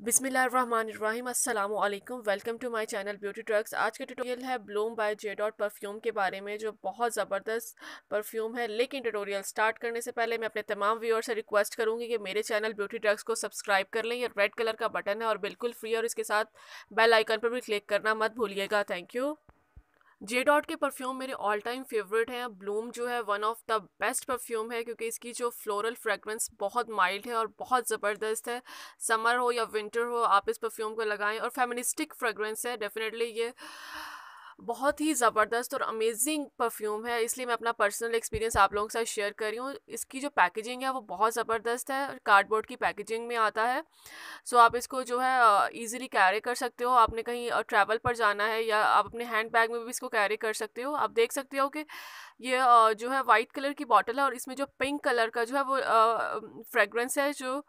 बिसमीम अस्सलाम welcome to my channel beauty tricks. आज का ट्यूटोरियल है bloom by J dot perfume के बारे में, जो बहुत ज़बरदस्त परफ्यूम है। लेकिन ट्यूटोरियल स्टार्ट करने से पहले मैं अपने तमाम व्यूअर से रिक्वेस्ट करूँगी कि मेरे चैनल ब्यूटी ट्रक्स को सब्सक्राइब कर लें। ये रेड कलर का बटन है और बिल्कुल फ्री और इसके साथ बेल आइकन पर भी क्लिक करना मत भूलिएगा। थैंक यू जे डॉट के परफ्यूम मेरे ऑल टाइम फेवरेट हैं। ब्लूम जो है one of the best perfume है, क्योंकि इसकी जो फ्लोरल फ्रेगरेंस बहुत माइल्ड है और बहुत ज़बरदस्त है। समर हो या विंटर हो, आप इस परफ्यूम को लगाएँ और फेमिनिस्टिक फ्रेगरेंस है डेफिनेटली ये बहुत ही ज़बरदस्त और अमेजिंग परफ्यूम है, इसलिए मैं अपना पर्सनल एक्सपीरियंस आप लोगों के साथ शेयर कर रही हूँ। इसकी जो पैकेजिंग है वो बहुत ज़बरदस्त है कार्डबोर्ड की पैकेजिंग में आता है। सो आप इसको जो है ईजिली कैरी कर सकते हो। आपने कहीं ट्रैवल पर जाना है या आप अपने हैंड बैग में भी इसको कैरी कर सकते हो। आप देख सकते हो कि ये जो है वाइट कलर की बॉटल है और इसमें जो पिंक कलर का जो है वो फ्रेगरेंस है, जो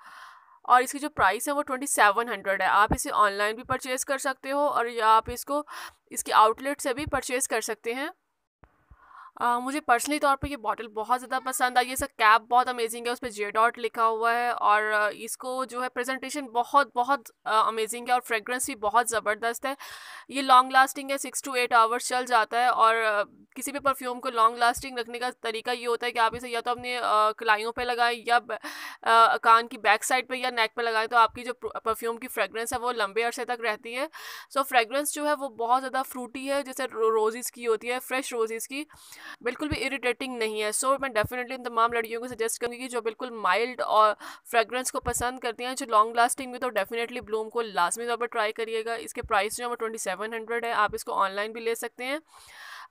और इसकी जो प्राइस है वो ट्वेंटी सेवन हंड्रेड है। आप इसे ऑनलाइन भी परचेज़ कर सकते हो और या आप इसको, इसके आउटलेट से भी परचेज़ कर सकते हैं। आ, मुझे पर्सनली तौर पे ये बॉटल बहुत ज़्यादा पसंद आई ये सब कैप बहुत अमेजिंग है उस पर जे डॉट लिखा हुआ है और इसको जो है प्रेजेंटेशन बहुत बहुत अमेजिंग है और फ्रेगरेंस भी बहुत ज़बरदस्त है। ये लॉन्ग लास्टिंग है सिक्स टू एट आवर्स चल जाता है और किसी भी परफ्यूम को लॉन्ग लास्टिंग रखने का तरीका ये होता है कि आप इसे या तो अपने कलाइयों पर लगाएँ या आ, कान की बैक साइड पर या नेक पर लगाएँ तो आपकी जो परफ्यूम की फ्रेगरेंस है वो लंबे अरसे तक रहती है। सो फ्रेगरेंस जो है वो बहुत ज़्यादा फ्रूटी है जैसे रोजेज़ की होती है फ्रेश रोजेज़ की। बिल्कुल भी इरीटेटिंग नहीं है। सो so, मैं डेफिनेटली इन तमाम लड़कियों को सजेस्ट करूँगी कि जो बिल्कुल माइल्ड और फ्रेगरेंस को पसंद करती हैं जो लॉन्ग लास्टिंग में तो डेफिनेटली ब्लूम को लाजमी तौर पर ट्राई करिएगा। इसके प्राइस जो है वो ट्वेंटी सेवन हंड्रेड है। आप इसको ऑनलाइन भी ले सकते हैं।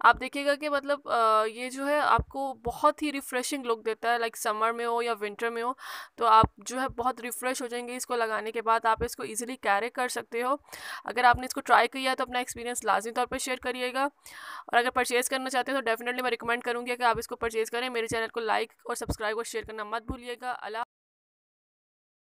आप देखिएगा कि मतलब ये जो है आपको बहुत ही रिफ़्रेशिंग लुक देता है लाइक समर में हो या विंटर में हो तो आप जो है बहुत रिफ़्रेश हो जाएँगे इसको लगाने के बाद, आप इसको ईजिली कैरी कर सकते हो। अगर आपने इसको ट्राई किया है तो अपना एक्सपीरियंस लाजमी तौर पर शेयर करिएगा। और अगर परचेज़ करना चाहते हैं तो डेफिनेटली मैं रिकमेंड करूँगी कि आप इसको परचेज़ करें। मेरे चैनल को लाइक और सब्सक्राइब और शेयर करना मत भूलिएगा। अला